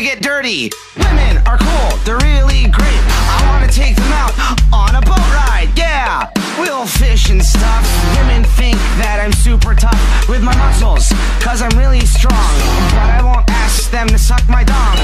to get dirty. Women are cool, they're really great. I wanna take them out on a boat ride, yeah. We'll fish and stuff. Women think that I'm super tough with my muscles, cause I'm really strong. But I won't ask them to suck my dong.